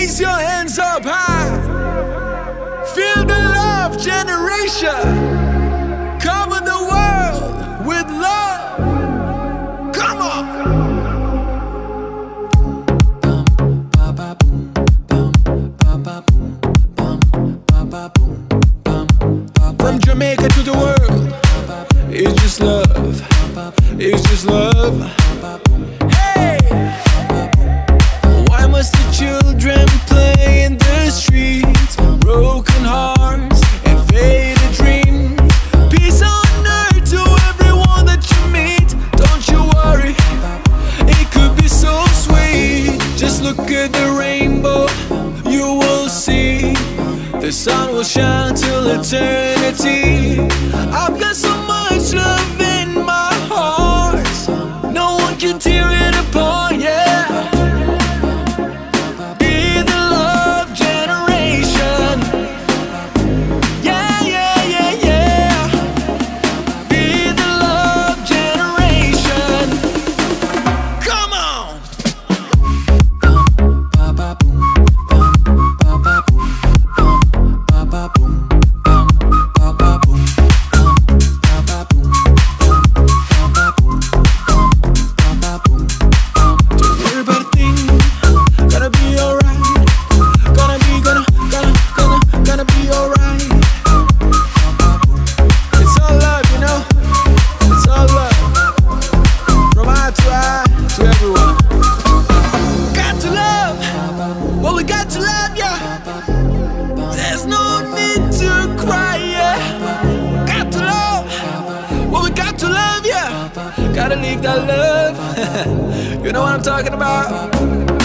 Raise your hands up high. Feel the love generation. Cover the world with love. Come on. From Jamaica to the world, it's just love, it's just love. look at the rainbow, you will see. The sun will shine till eternity. I've got so believe that love. you know what I'm talking about.